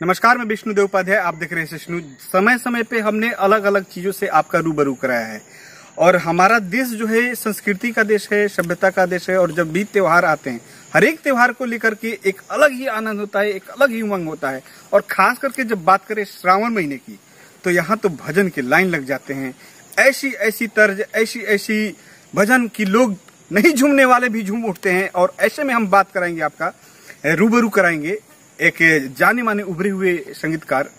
नमस्कार, मैं विष्णु देव उपाध्याय आप देख रहे हैं विष्णु समय समय पे हमने अलग अलग चीज़ों से आपका रूबरू कराया है। और हमारा देश जो है, संस्कृति का देश है, सभ्यता का देश है, और जब भी त्योहार आते हैं हर एक त्योहार को लेकर के एक अलग ही आनंद होता है, एक अलग ही उमंग होता है। और खास करके जब बात करें श्रावण महीने की तो यहाँ तो भजन के लाइन लग जाते हैं। ऐसी ऐसी तर्ज ऐसी ऐसी भजन की लोग नहीं झूमने वाले भी झूम उठते हैं। और ऐसे में हम बात कराएँगे आपका, रूबरू कराएँगे। एक जाने माने उभरे हुए संगीतकार,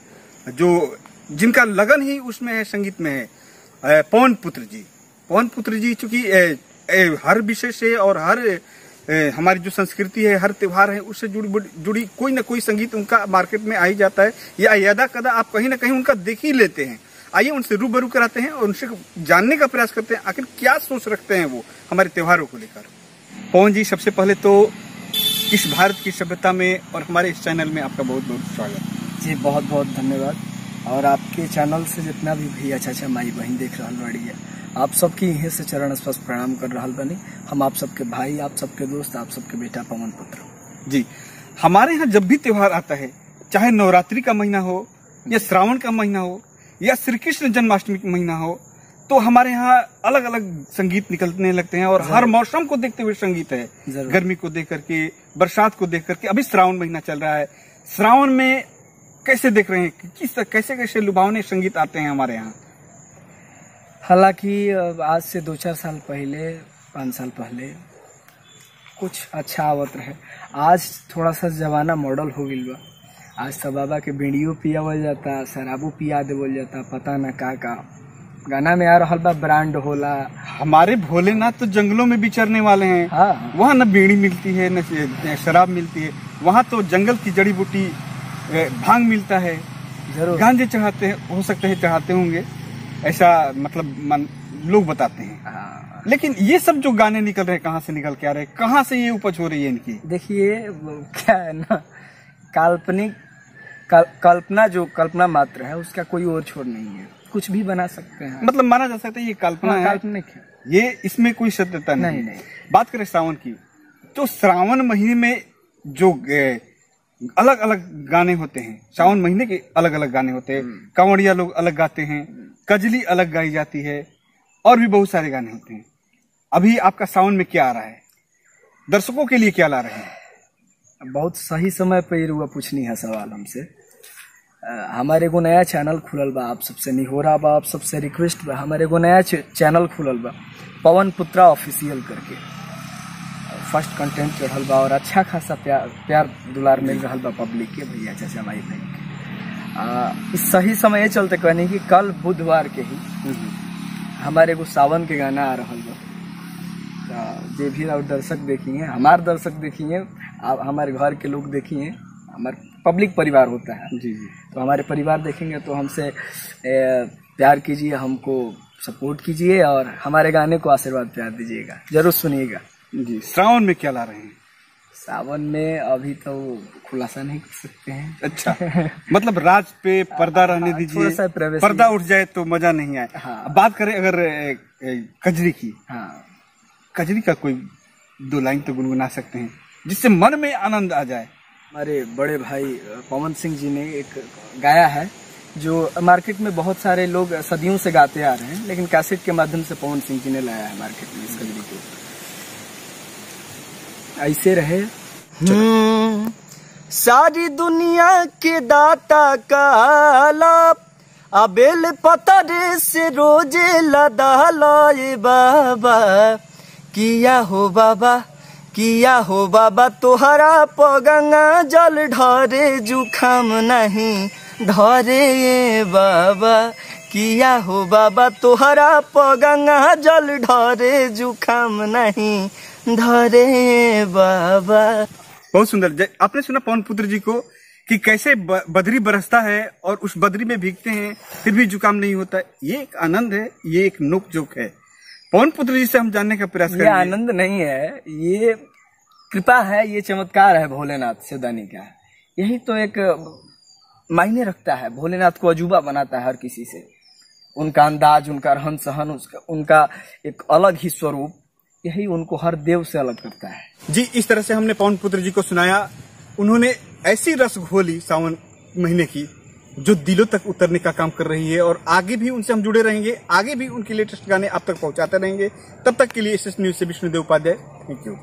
जो जिनका लगन ही उसमें है, संगीत में है पवन पुत्र जी। पवन पुत्र जी चूँकि हर विषय से और हर हमारी जो संस्कृति है, हर त्योहार है, उससे जुड़ी जुड़ी कोई ना कोई संगीत उनका मार्केट में आ ही जाता है। या यदा कदा आप कहीं ना कहीं उनका देख ही लेते हैं। आइए उनसे रूबरू कराते हैं और उनसे जानने का प्रयास करते हैं, आखिर क्या सोच रखते हैं वो हमारे त्योहारों को लेकर। पवन जी, सबसे पहले तो इस भारत की सभ्यता में और हमारे इस चैनल में आपका बहुत बहुत स्वागत। जी बहुत बहुत धन्यवाद। और आपके चैनल से जितना भी भैया चाचा माई बहन देख रहा बड़ी है आप सबकी यहीं से चरण स्पर्श प्रणाम कर रहा बनी। हम आप सबके भाई आप सबके दोस्त आप सबके बेटा पवन पुत्र। जी हमारे यहाँ जब भी त्योहार आता है चाहे नवरात्रि का महीना हो या श्रावण का महीना हो या श्री कृष्ण जन्माष्टमी का महीना हो तो हमारे यहाँ अलग अलग संगीत निकलने लगते हैं और हर मौसम को देखते हुए संगीत है। गर्मी को देख करके बरसात को देख करके। अभी श्रावण महीना चल रहा है। श्रावण में कैसे देख रहे हैं? किस कैसे कैसे लुभावने संगीत आते हैं हमारे यहाँ? हालाँकि आज से दो चार साल पहले पाँच साल पहले कुछ अच्छा आवत रहे। आज थोड़ा सा जमाना मॉडल हो गई बा आज सब बाबा के वीडियो पियावल जाता शराबो पिया देवल जाता पता न का का। गाना में आ रहा बा ब्रांड होला। हमारे भोलेनाथ तो जंगलों में विचरने वाले हैं। हाँ। वहाँ न बीड़ी मिलती है न शराब मिलती है। वहाँ तो जंगल की जड़ी बूटी भाँग मिलता है। ज़रूर। गांजे चढ़ाते हैं हो सकते हैं चढ़ाते होंगे। ऐसा मतलब मन, लोग बताते हैं। हाँ। लेकिन ये सब जो गाने निकल रहे हैं कहाँ से निकल के आ रहे हैं? कहाँ से ये उपज हो रही है इनकी? देखिए क्या है ना काल्पनिक कल्पना जो कल्पना मात्र है उसका कोई और छोर नहीं है। कुछ भी बना सकते हैं। मतलब माना जा सकता है ये कल्पना है काल्पनिक है। ये इसमें कोई सत्यता नहीं, नहीं, नहीं। बात करें श्रावण की तो श्रावण महीने में जो अलग अलग गाने होते हैं। श्रावण महीने के अलग अलग गाने होते हैं। हम्म। कांवड़िया लोग अलग गाते हैं कजली अलग गाई जाती है और भी बहुत सारे गाने होते हैं। अभी आपका सावन में क्या आ रहा है? दर्शकों के लिए क्या ला रहे हैं? बहुत सही समय पर ये पूछनी है सवाल हमसे। हमारे को नया चैनल खुलल बा आप सबसे निहोरा बा आप सबसे रिक्वेस्ट बा हमारे को नया चैनल खुलल बा पवन पुत्रा ऑफिशियल करके। फ़र्स्ट कंटेंट चढ़ल बा और अच्छा खासा प्यार प्यार दुलार मिल रहा बा पब्लिक के भैया चाचा भाई बहन के। इस सही समय चलते कहनी कि कल बुधवार के ही हमारे को सावन के गाना आ रहा बा। जे भी और दर्शक देखिए हमारे दर्शक देखिए हमारे घर के लोग देखिए हमारे पब्लिक परिवार होता है। जी जी। तो हमारे परिवार देखेंगे तो हमसे प्यार कीजिए हमको सपोर्ट कीजिए और हमारे गाने को आशीर्वाद प्यार दीजिएगा। ज़रूर सुनिएगा। जी। श्रावण में क्या ला रहे हैं? सावन में अभी तो खुलासा नहीं कर सकते हैं। अच्छा। मतलब राज पे पर्दा रहने दीजिए। पर्दा उठ जाए तो मज़ा नहीं आए। हाँ। बात करें अगर कजरी की। हाँ। कजरी का कोई दो लाइन तो गुनगुना सकते हैं जिससे मन में आनंद आ जाए। हमारे बड़े भाई पवन सिंह जी ने एक गाया है जो मार्केट में बहुत सारे लोग सदियों से गाते आ रहे हैं लेकिन कैसेट के माध्यम से पवन सिंह जी ने लाया है मार्केट में इस कजरी को ऐसे रहे। हम्म, सारी दुनिया के दाता का अबेल पतरे से रोज़े लदा लाए बाबा किया हो बाबा। किया हो बाबा तोहरा पगंगा, जल ढरे जुखाम नहीं ढरे बाबा। किया हो बाबा तोहरा पगंगा, जल ढरे जुखाम नहीं धरे बाबा। बहुत सुंदर। आपने सुना पवन पुत्र जी को कि कैसे बदरी बरसता है और उस बदरी में भीगते हैं, फिर भी जुकाम नहीं होता। ये एक आनंद है, ये एक नुक जोक है। पवन पुत्र जी से हम जानने का प्रयास ये आनंद नहीं है। ये कृपा है ये चमत्कार है भोलेनाथ शिवदानी का। यही तो एक मायने रखता है। भोलेनाथ को अजूबा बनाता है हर किसी से। उनका अंदाज उनका रहन सहन उसका उनका एक अलग ही स्वरूप यही उनको हर देव से अलग करता है। जी इस तरह से हमने पवन पुत्र जी को सुनाया। उन्होंने ऐसी रस घोली सावन महीने की जो दिलों तक उतरने का काम कर रही है और आगे भी उनसे हम जुड़े रहेंगे, आगे भी उनके लेटेस्ट गाने आप तक पहुंचाते रहेंगे। तब तक के लिए एस एस न्यूज़ से विष्णुदेव उपाध्याय थैंक यू